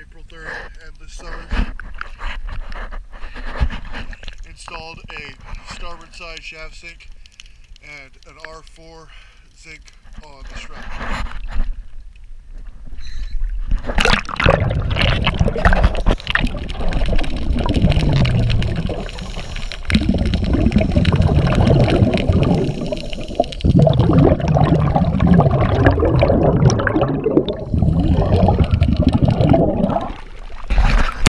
April third and this summer installed a starboard side shaft sink and an R4 sink on the.